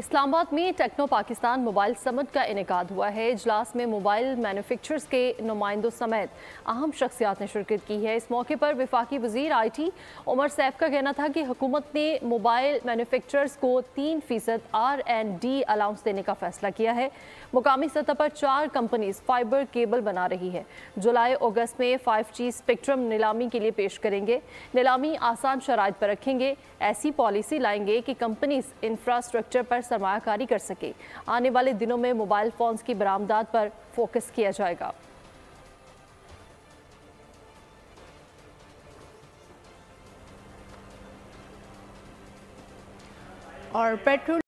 इस्लामाबाद में techno Pakistan mobile summit का इनका हुआ है। इजलास में मोबाइल मैन्युफैक्चरर्स के नुमाइंदों समेत अहम शख्सियात ने शिरकत की है। इस मौके पर विफाकी वज़ीर आई टी उमर सैफ का कहना था कि हुकूमत ने मोबाइल मैन्युफैक्चरर्स को तीन फ़ीसद आर एंड डी अलाउंस देने का फैसला किया है। मुकामी सतह पर चार कंपनीज़ फाइबर केबल बना रही है। जुलाई, अगस्त में फाइव जी स्पेक्ट्रम नीलामी के लिए पेश करेंगे। नीलामी आसान शराइ पर रखेंगे। ऐसी पॉलिसी लाएँगे कि कंपनीज़ इंफ्रास्ट्रक्चर पर सरमाकारी कर सके। आने वाले दिनों में मोबाइल फ़ोन की बरामदात पर फोकस किया जाएगा। और पेट्रोल